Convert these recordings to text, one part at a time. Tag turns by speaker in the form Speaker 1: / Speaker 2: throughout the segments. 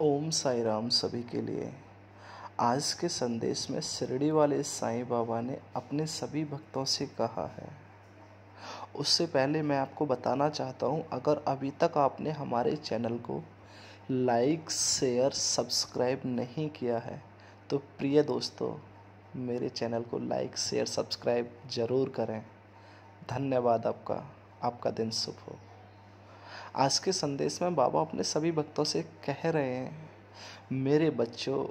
Speaker 1: ओम साई राम सभी के लिए। आज के संदेश में शिरडी वाले साईं बाबा ने अपने सभी भक्तों से कहा है। उससे पहले मैं आपको बताना चाहता हूँ, अगर अभी तक आपने हमारे चैनल को लाइक, शेयर, सब्सक्राइब नहीं किया है तो प्रिय दोस्तों, मेरे चैनल को लाइक, शेयर, सब्सक्राइब ज़रूर करें। धन्यवाद आपका। आपका दिन शुभ हो। आज के संदेश में बाबा अपने सभी भक्तों से कह रहे हैं, मेरे बच्चों,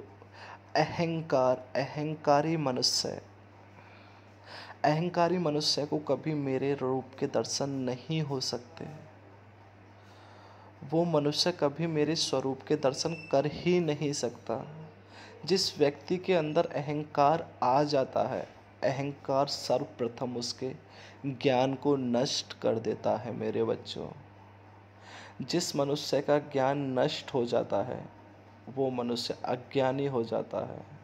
Speaker 1: अहंकार, अहंकारी मनुष्य अहंकारी मनुष्य को कभी मेरे रूप के दर्शन नहीं हो सकते। वो मनुष्य कभी मेरे स्वरूप के दर्शन कर ही नहीं सकता। जिस व्यक्ति के अंदर अहंकार आ जाता है, अहंकार सर्वप्रथम उसके ज्ञान को नष्ट कर देता है, मेरे बच्चों। जिस मनुष्य का ज्ञान नष्ट हो जाता है, वो मनुष्य अज्ञानी हो जाता है।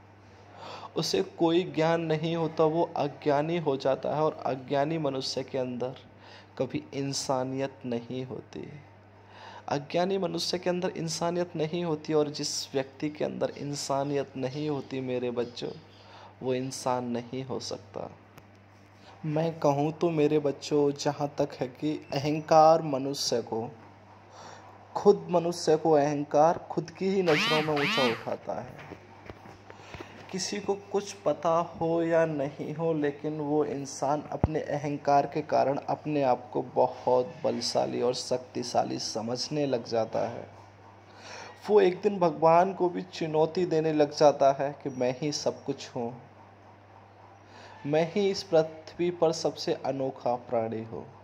Speaker 1: उसे कोई ज्ञान नहीं होता, वो अज्ञानी हो जाता है और अज्ञानी मनुष्य के अंदर कभी इंसानियत नहीं होती। अज्ञानी मनुष्य के अंदर इंसानियत नहीं होती और जिस व्यक्ति के अंदर इंसानियत नहीं होती मेरे बच्चों, वो इंसान नहीं हो सकता। मैं कहूँ तो मेरे बच्चों, जहाँ तक है कि अहंकार मनुष्य को खुद मनुष्य को अहंकार खुद की ही नज़रों में ऊँचा उठाता है। किसी को कुछ पता हो या नहीं हो, लेकिन वो इंसान अपने अहंकार के कारण अपने आप को बहुत बलशाली और शक्तिशाली समझने लग जाता है। वो एक दिन भगवान को भी चुनौती देने लग जाता है कि मैं ही सब कुछ हूँ। मैं ही इस पृथ्वी पर सबसे अनोखा प्राणी हूँ।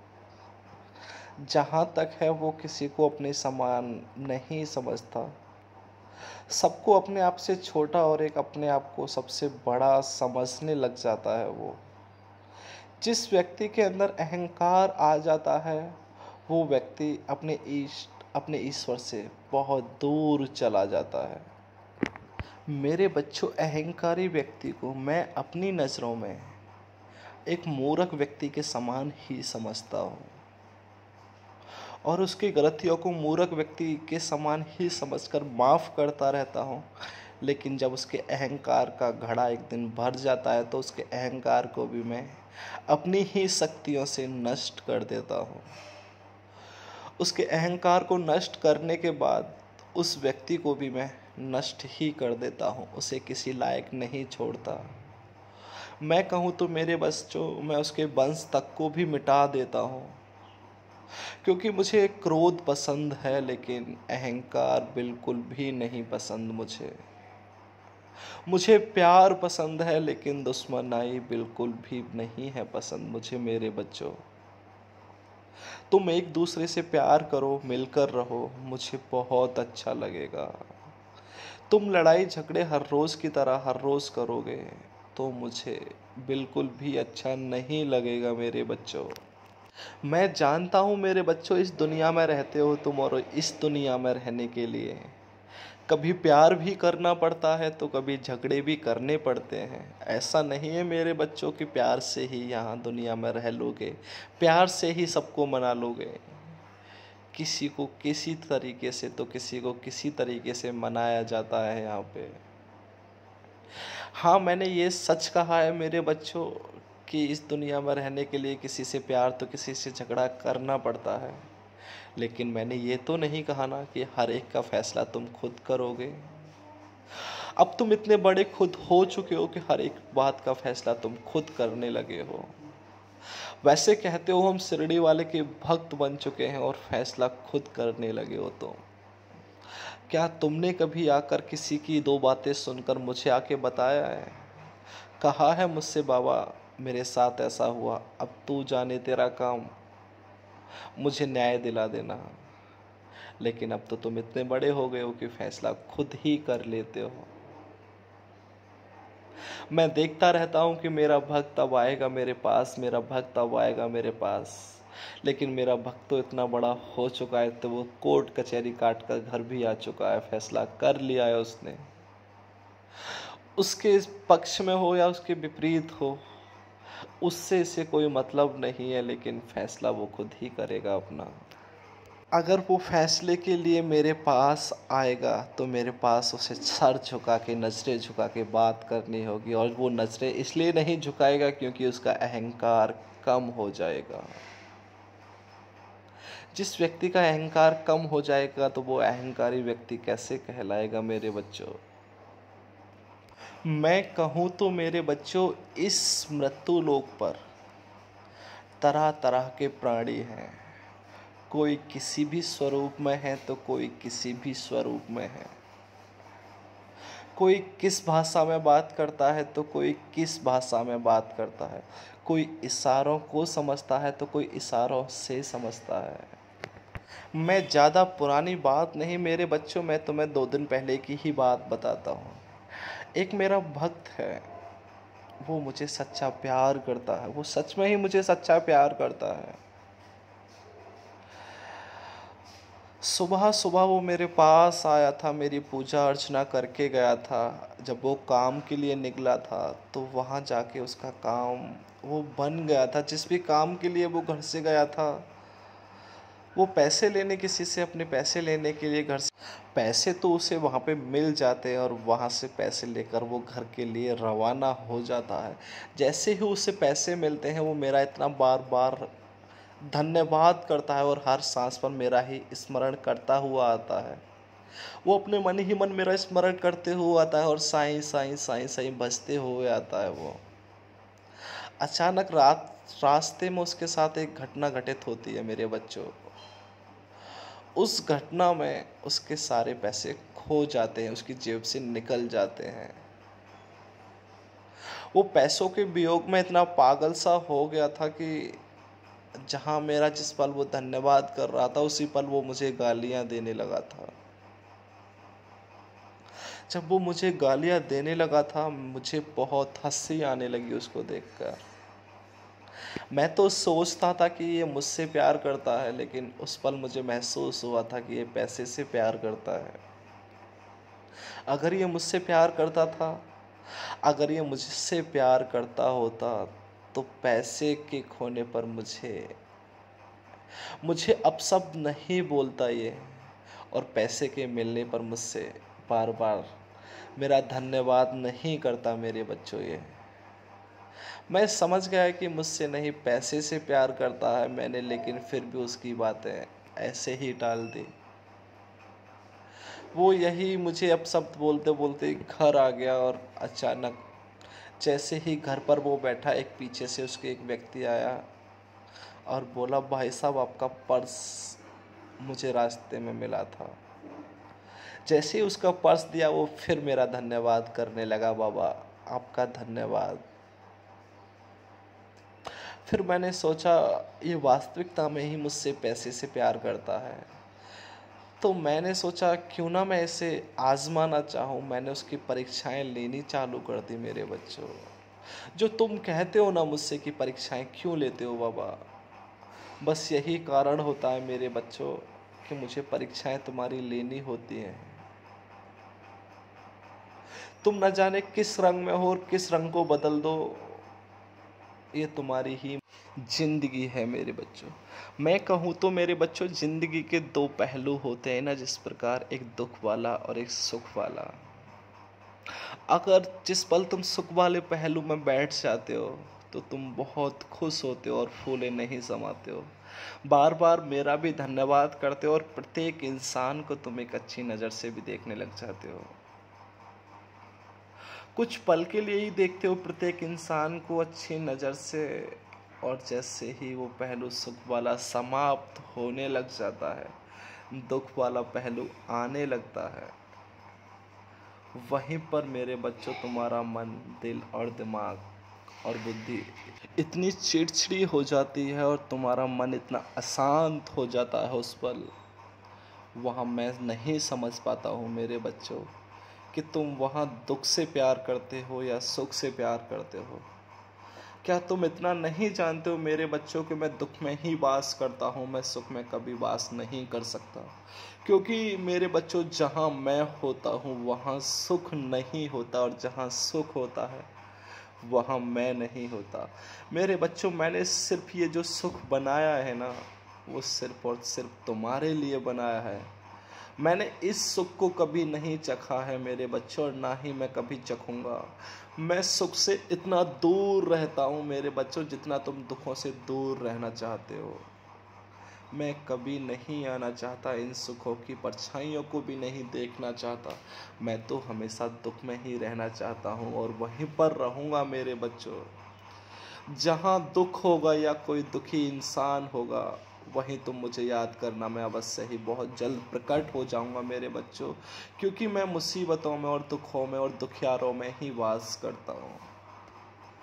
Speaker 1: जहाँ तक है वो किसी को अपने समान नहीं समझता। सबको अपने आप से छोटा और एक अपने आप को सबसे बड़ा समझने लग जाता है वो। जिस व्यक्ति के अंदर अहंकार आ जाता है, वो व्यक्ति अपने ईष्ट, अपने ईश्वर से बहुत दूर चला जाता है। मेरे बच्चों, अहंकारी व्यक्ति को मैं अपनी नज़रों में एक मूर्ख व्यक्ति के समान ही समझता हूँ। और उसकी गलतियों को मूर्ख व्यक्ति के समान ही समझकर माफ़ करता रहता हूँ। लेकिन जब उसके अहंकार का घड़ा एक दिन भर जाता है तो उसके अहंकार को भी मैं अपनी ही शक्तियों से नष्ट कर देता हूँ। उसके अहंकार को नष्ट करने के बाद उस व्यक्ति को भी मैं नष्ट ही कर देता हूँ, उसे किसी लायक नहीं छोड़ता। मैं कहूँ तो मेरे बच्चों मैं उसके वंश तक को भी मिटा देता हूँ। क्योंकि मुझे क्रोध पसंद है, लेकिन अहंकार बिल्कुल भी नहीं पसंद मुझे। मुझे प्यार पसंद है, लेकिन दुश्मनाई बिल्कुल भी नहीं है पसंद मुझे, मेरे बच्चों। तुम एक दूसरे से प्यार करो, मिलकर रहो, मुझे बहुत अच्छा लगेगा। तुम लड़ाई झगड़े हर रोज़ की तरह हर रोज़ करोगे तो मुझे बिल्कुल भी अच्छा नहीं लगेगा, मेरे बच्चों। मैं जानता हूँ मेरे बच्चों, इस दुनिया में रहते हो तुम और इस दुनिया में रहने के लिए। कभी प्यार भी करना पड़ता है तो कभी झगड़े भी करने पड़ते हैं। ऐसा नहीं है मेरे बच्चों कि प्यार से ही यहाँ दुनिया में रह लोगे, प्यार से ही सबको मना लोगे। किसी को किसी तरीके से तो किसी को किसी तरीके से मनाया जाता है यहाँ पे। हाँ मैंने ये सच कहा है मेरे बच्चों कि इस दुनिया में रहने के लिए किसी से प्यार तो किसी से झगड़ा करना पड़ता है। लेकिन मैंने ये तो नहीं कहा ना कि हर एक का फैसला तुम खुद करोगे। अब तुम इतने बड़े खुद हो चुके हो कि हर एक बात का फैसला तुम खुद करने लगे हो। वैसे कहते हो हम शिरडी वाले के भक्त बन चुके हैं और फैसला खुद करने लगे हो तो क्या तुमने कभी आकर किसी की दो बातें सुनकर मुझे आके बताया है? कहा है मुझसे, बाबा मेरे साथ ऐसा हुआ। अब तू जाने तेरा काम। मुझे न्याय दिला देना। लेकिन अब तो तुम इतने बड़े हो गए हो कि फैसला खुद ही कर लेते हो। मैं देखता रहता हूँ कि मेरा भक्त अब आएगा मेरे पास, मेरा भक्त अब आएगा मेरे पास। लेकिन मेरा भक्त तो इतना बड़ा हो चुका है तो वो कोर्ट कचहरी काट कर घर भी आ चुका है। फैसला कर लिया है उसने। उसके पक्ष में हो या उसके विपरीत हो उससे इसे कोई मतलब नहीं है, लेकिन फैसला वो खुद ही करेगा अपना। अगर वो फैसले के लिए मेरे पास आएगा तो मेरे पास उसे सर झुका के, नज़रें झुका के बात करनी होगी, और वो नज़रें इसलिए नहीं झुकाएगा क्योंकि उसका अहंकार कम हो जाएगा। जिस व्यक्ति का अहंकार कम हो जाएगा तो वो अहंकारी व्यक्ति कैसे कहलाएगा मेरे बच्चों? मैं कहूँ तो मेरे बच्चों, इस मृत्यु लोक पर तरह तरह के प्राणी हैं। कोई किसी भी स्वरूप में है तो कोई किसी भी स्वरूप में है। कोई किस भाषा में बात करता है तो कोई किस भाषा में बात करता है। कोई इशारों को समझता है तो कोई इशारों से समझता है। मैं ज़्यादा पुरानी बात नहीं, मेरे बच्चों, में तो मैं दो दिन पहले की ही बात बताता हूँ। एक मेरा भक्त है, वो मुझे सच्चा प्यार करता है, वो सच में ही मुझे सच्चा प्यार करता है। सुबह सुबह वो मेरे पास आया था, मेरी पूजा अर्चना करके गया था। जब वो काम के लिए निकला था तो वहाँ जाके उसका काम, वो बन गया था। जिस भी काम के लिए वो घर से गया था वो पैसे लेने, किसी से अपने पैसे लेने के लिए घर से पैसे तो उसे वहाँ पे मिल जाते हैं और वहाँ से पैसे लेकर वो घर के लिए रवाना हो जाता है। जैसे ही उसे पैसे मिलते हैं, वो मेरा इतना बार बार धन्यवाद करता है और हर सांस पर मेरा ही स्मरण करता हुआ आता है। वो अपने मन ही मन मेरा स्मरण करते हुए आता है और साई साई साई साई बजते हुए आता है वो। अचानक रात रास्ते में उसके साथ एक घटना घटित होती है मेरे बच्चों। उस घटना में उसके सारे पैसे खो जाते हैं, उसकी जेब से निकल जाते हैं। वो पैसों के वियोग में इतना पागल सा हो गया था कि जहाँ मेरा जिस पल वो धन्यवाद कर रहा था, उसी पल वो मुझे गालियाँ देने लगा था। जब वो मुझे गालियाँ देने लगा था, मुझे बहुत हँसी आने लगी उसको देखकर। मैं तो सोचता था कि ये मुझसे प्यार करता है, लेकिन उस पल मुझे महसूस हुआ था कि ये पैसे से प्यार करता है। अगर ये मुझसे प्यार करता था, अगर ये मुझसे प्यार करता होता तो पैसे के खोने पर मुझे मुझे अब सब नहीं बोलता ये, और पैसे के मिलने पर मुझसे बार बार मेरा धन्यवाद नहीं करता मेरे बच्चों ये। मैं समझ गया कि मुझसे नहीं पैसे से प्यार करता है मैंने, लेकिन फिर भी उसकी बातें ऐसे ही टाल दी। वो यही मुझे अब शब्द बोलते बोलते घर आ गया और अचानक जैसे ही घर पर वो बैठा, एक पीछे से उसके एक व्यक्ति आया और बोला, भाई साहब, आपका पर्स मुझे रास्ते में मिला था। जैसे ही उसका पर्स दिया, वो फिर मेरा धन्यवाद करने लगा, बाबा, आपका धन्यवाद। फिर मैंने सोचा, ये वास्तविकता में ही मुझसे पैसे से प्यार करता है। तो मैंने सोचा, क्यों ना मैं इसे आजमाना चाहूँ? मैंने उसकी परीक्षाएँ लेनी चालू कर दी मेरे बच्चों। जो तुम कहते हो ना मुझसे कि परीक्षाएँ क्यों लेते हो बाबा? बस यही कारण होता है मेरे बच्चों, कि मुझे परीक्षाएँ तुम्हारी लेनी होती हैं। तुम न जाने किस रंग में हो और किस रंग को बदल दो। ये तुम्हारी ही ज़िंदगी है मेरे बच्चों। मैं कहूँ तो मेरे बच्चों, ज़िंदगी के दो पहलू होते हैं ना, जिस प्रकार एक दुख वाला और एक सुख वाला। अगर जिस पल तुम सुख वाले पहलू में बैठ जाते हो तो तुम बहुत खुश होते हो और फूले नहीं समाते हो। बार बार मेरा भी धन्यवाद करते हो और प्रत्येक इंसान को तुम एक अच्छी नज़र से भी देखने लग जाते हो। कुछ पल के लिए ही देखते हो प्रत्येक इंसान को अच्छी नज़र से और जैसे ही वो पहलू सुख वाला समाप्त होने लग जाता है, दुख वाला पहलू आने लगता है। वहीं पर मेरे बच्चों, तुम्हारा मन, दिल और दिमाग और बुद्धि इतनी चिड़चिड़ी हो जाती है और तुम्हारा मन इतना अशांत हो जाता है उस पल। वहाँ मैं नहीं समझ पाता हूँ मेरे बच्चों। कि तुम वहाँ दुख से प्यार करते हो या सुख से प्यार करते हो। क्या तुम इतना नहीं जानते हो मेरे बच्चों कि मैं दुख में ही वास करता हूँ, मैं सुख में कभी वास नहीं कर सकता? क्योंकि मेरे बच्चों, जहाँ मैं होता हूँ, वहाँ सुख नहीं होता और जहाँ सुख होता है, वहाँ मैं नहीं होता। मेरे बच्चों, मैंने सिर्फ़ ये जो सुख बनाया है ना, वो सिर्फ़ और सिर्फ़ तुम्हारे लिए बनाया है। मैंने इस सुख को कभी नहीं चखा है मेरे बच्चों, और ना ही मैं कभी चखूँगा। मैं सुख से इतना दूर रहता हूँ मेरे बच्चों, जितना तुम दुखों से दूर रहना चाहते हो। मैं कभी नहीं आना चाहता इन सुखों की, परछाइयों को भी नहीं देखना चाहता। मैं तो हमेशा दुख में ही रहना चाहता हूँ, और वहीं पर रहूँगा मेरे बच्चों। जहाँ दुख होगा या कोई दुखी इंसान होगा वहीं तुम मुझे याद करना, मैं अवश्य ही बहुत जल्द प्रकट हो जाऊँगा मेरे बच्चों, क्योंकि मैं मुसीबतों में और दुखों में और दुखियारों में ही वास करता हूँ।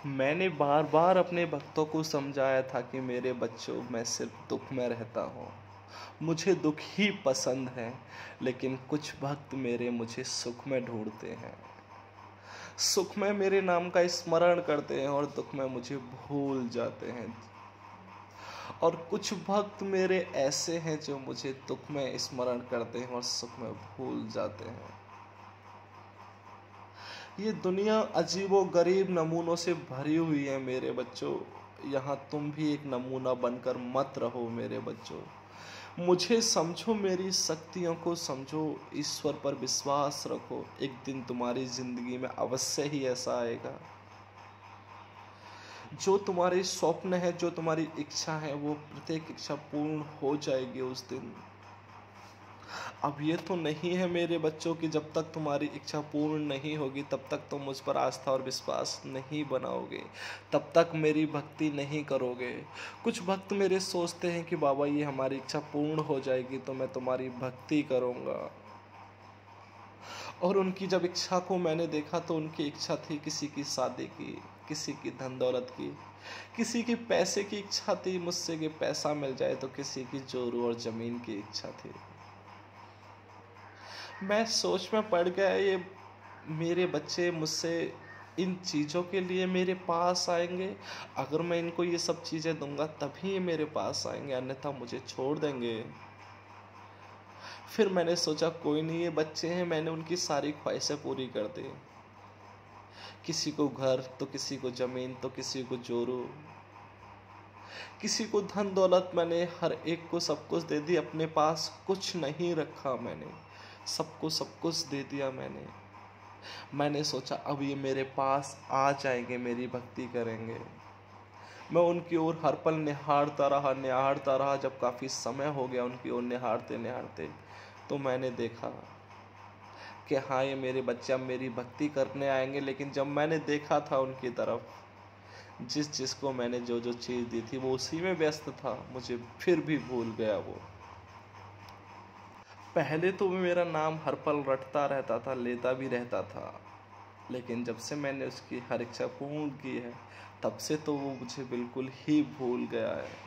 Speaker 1: मैंने बार बार अपने भक्तों को समझाया था कि मेरे बच्चों, मैं सिर्फ़ दुख में रहता हूँ। मुझे दुख ही पसंद है, लेकिन कुछ भक्त मेरे मुझे सुख में ढूंढते हैं। सुख में मेरे नाम का स्मरण करते हैं और दुख में मुझे भूल जाते हैं। और कुछ भक्त मेरे ऐसे हैं जो मुझे दुख में स्मरण करते हैं और सुख में भूल जाते हैं। ये दुनिया अजीबो गरीब नमूनों से भरी हुई है मेरे बच्चों। यहाँ तुम भी एक नमूना बनकर मत रहो मेरे बच्चों। मुझे समझो मेरी शक्तियों को, समझो ईश्वर पर विश्वास रखो। एक दिन तुम्हारी ज़िंदगी में अवश्य ही ऐसा आएगा। जो तुम्हारे स्वप्न है, जो तुम्हारी इच्छा है, वो प्रत्येक इच्छा पूर्ण हो जाएगी उस दिन। अब ये तो नहीं है मेरे बच्चों की जब तक तुम्हारी इच्छा पूर्ण नहीं होगी, तब तक तुम मुझ पर आस्था और विश्वास नहीं बनाओगे। तब तक मेरी भक्ति नहीं करोगे। कुछ भक्त मेरे सोचते हैं कि, बाबा, ये हमारी इच्छा पूर्ण हो जाएगी तो मैं तुम्हारी भक्ति करूँगा। और उनकी जब इच्छा को मैंने देखा तो उनकी इच्छा थी किसी की शादी की। किसी की धन दौलत की, किसी की पैसे की इच्छा थी, मुझसे कि पैसा मिल जाए तो किसी की जोरू और ज़मीन की इच्छा थी। मैं सोच में पड़ गया, ये मेरे बच्चे मुझसे इन चीज़ों के लिए मेरे पास आएँगे। अगर मैं इनको ये सब चीज़ें दूँगा, तभी ये मेरे पास आएँगे, अन्यथा मुझे छोड़ देंगे। फिर मैंने सोचा, कोई नहीं, ये बच्चे हैं, मैंने उनकी सारी ख्वाहिशें पूरी कर दी। किसी को घर तो किसी को ज़मीन तो किसी को जोरू। किसी को धन दौलत मैंने, हर एक को सब कुछ दे दी, अपने पास कुछ नहीं रखा मैंने। सबको सब कुछ दे दिया मैंने। मैंने सोचा, अब ये मेरे पास आ जाएँगे, मेरी भक्ति करेंगे। मैं उनकी ओर हर पल निहारता रहा निहारता रहा, जब काफ़ी समय हो गया उनकी ओर निहारते निहारते तो मैंने देखा कि हाँ ये मेरे बच्चे मेरी भक्ति करने आएँगे। लेकिन जब मैंने देखा था उनकी तरफ़, जिस जिसको मैंने जो जो चीज़ दी थी, वो उसी में व्यस्त था। मुझे फिर भी भूल गया वो। पहले तो मेरा नाम हर पल रटता रहता था, लेता भी रहता था। लेकिन जब से मैंने उसकी हर इच्छा पूर्ण की है, तब से तो वो मुझे बिल्कुल ही भूल गया है।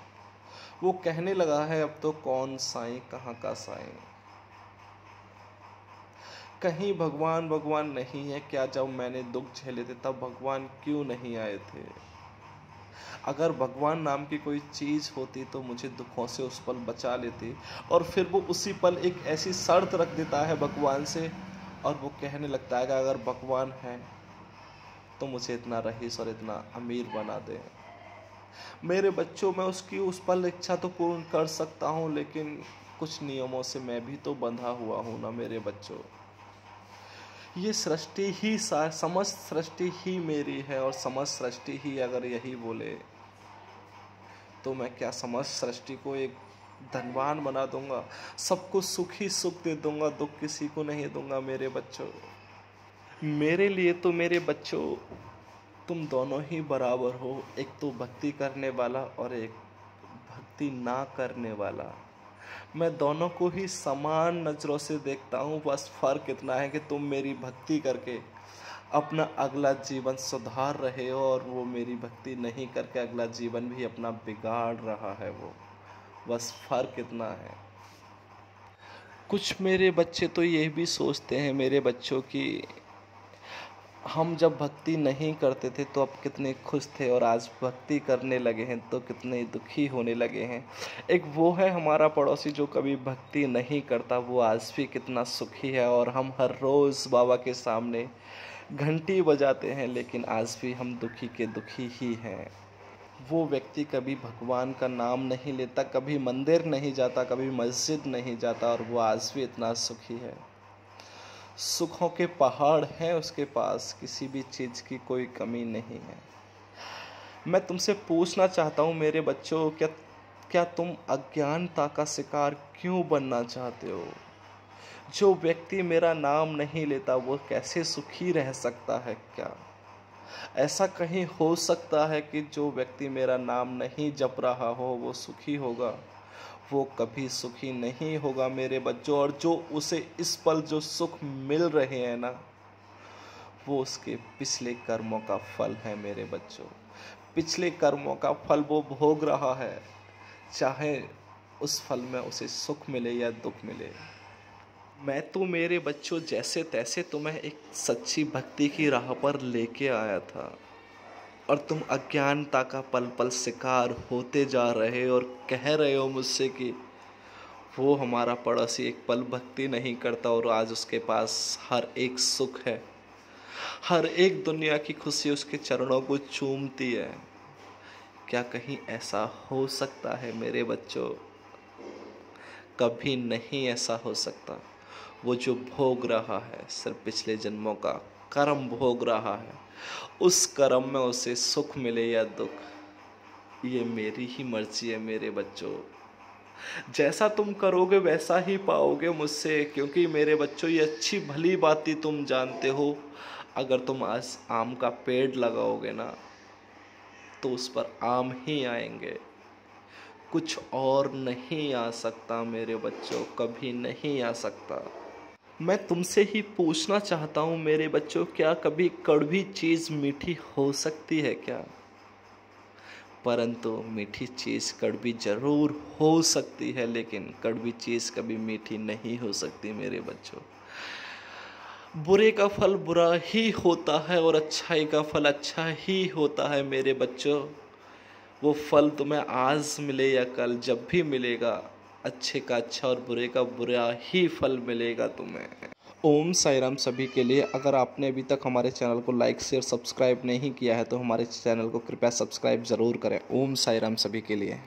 Speaker 1: वो कहने लगा है, अब तो कौन साई, कहाँ का साई? कहीं भगवान भगवान नहीं है, क्या जब मैंने दुख झेले थे, तब भगवान क्यों नहीं आए थे? अगर भगवान नाम की कोई चीज़ होती तो मुझे दुखों से उस पल बचा लेती और फिर वो उसी पल एक ऐसी शर्त रख देता है भगवान से और वो कहने लगता है कि अगर भगवान है तो मुझे इतना रहीस और इतना अमीर बना दे। मेरे बच्चों, में उसकी उस पल इच्छा तो पूर्ण कर सकता हूँ, लेकिन कुछ नियमों से मैं भी तो बंधा हुआ हूँ ना मेरे बच्चों। ये सृष्टि ही समस्त सृष्टि ही मेरी है और समस्त सृष्टि ही अगर यही बोले तो मैं क्या समस्त सृष्टि को एक धनवान बना दूँगा? सबको सुख ही सुख दे दूँगा, दुख किसी को नहीं दूँगा मेरे बच्चों। मेरे लिए तो मेरे बच्चों, तुम दोनों ही बराबर हो, एक तो भक्ति करने वाला और एक भक्ति ना करने वाला। मैं दोनों को ही समान नज़रों से देखता हूँ, बस फ़र्क इतना है कि तुम मेरी भक्ति करके अपना अगला जीवन सुधार रहे हो और वो मेरी भक्ति नहीं करके अगला जीवन भी अपना बिगाड़ रहा है वो। बस फ़र्क इतना है। कुछ मेरे बच्चे तो ये भी सोचते हैं, मेरे बच्चों की हम जब भक्ति नहीं करते थे तो अब कितने खुश थे और आज भक्ति करने लगे हैं तो कितने दुखी होने लगे हैं। एक वो है हमारा पड़ोसी जो कभी भक्ति नहीं करता, वो आज भी कितना सुखी है और हम हर रोज़ बाबा के सामने घंटी बजाते हैं, लेकिन आज भी हम दुखी के दुखी ही हैं। वो व्यक्ति कभी भगवान का नाम नहीं लेता, कभी मंदिर नहीं जाता, कभी मस्जिद नहीं जाता और वो आज भी इतना सुखी है। सुखों के पहाड़ हैं, उसके पास किसी भी चीज़ की कोई कमी नहीं है। मैं तुमसे पूछना चाहता हूँ, मेरे बच्चों, क्या क्या तुम अज्ञानता का शिकार क्यों बनना चाहते हो? जो व्यक्ति मेरा नाम नहीं लेता, वो कैसे सुखी रह सकता है क्या? ऐसा कहीं हो सकता है कि जो व्यक्ति मेरा नाम नहीं जप रहा हो, वो सुखी होगा? वो कभी सुखी नहीं होगा मेरे बच्चों। और जो उसे इस पल जो सुख मिल रहे हैं ना, वो उसके पिछले कर्मों का फल है मेरे बच्चों। पिछले कर्मों का फल वो भोग रहा है। चाहे उस फल में उसे सुख मिले या दुख मिले। मैं तो मेरे बच्चों जैसे तैसे तुम्हें एक सच्ची भक्ति की राह पर लेके आया था। और तुम अज्ञानता का पल पल शिकार होते जा रहे हो और कह रहे हो मुझसे कि वो हमारा पड़ोसी एक पल भक्ति नहीं करता और आज उसके पास हर एक सुख है। हर एक दुनिया की खुशी उसके चरणों को चूमती है। क्या कहीं ऐसा हो सकता है मेरे बच्चों? कभी नहीं ऐसा हो सकता। वो जो भोग रहा है, सिर्फ़ पिछले जन्मों का कर्म भोग रहा है। उस कर्म में उसे सुख मिले या दुख, ये मेरी ही मर्ज़ी है मेरे बच्चों। जैसा तुम करोगे वैसा ही पाओगे मुझसे, क्योंकि मेरे बच्चों, ये अच्छी भली बात ही तुम जानते हो। अगर तुम आज आम का पेड़ लगाओगे ना तो उस पर आम ही आएँगे। कुछ और नहीं आ सकता मेरे बच्चों, कभी नहीं आ सकता। मैं तुमसे ही पूछना चाहता हूँ, मेरे बच्चों, क्या कभी कड़वी चीज़ मीठी हो सकती है क्या? परंतु मीठी चीज़ कड़वी ज़रूर हो सकती है, लेकिन कड़वी चीज़ कभी मीठी नहीं हो सकती, मेरे बच्चों। बुरे का फल बुरा ही होता है और अच्छाई का फल अच्छा ही होता है, मेरे बच्चों। वो फल तुम्हें आज मिले या कल जब भी मिलेगा। अच्छे का अच्छा और बुरे का बुरा ही फल मिलेगा तुम्हें। ओम साई राम सभी के लिए, अगर आपने अभी तक हमारे चैनल को लाइक, शेयर, सब्सक्राइब नहीं किया है तो हमारे चैनल को कृपया सब्सक्राइब ज़रूर करें। ओम साई राम सभी के लिए।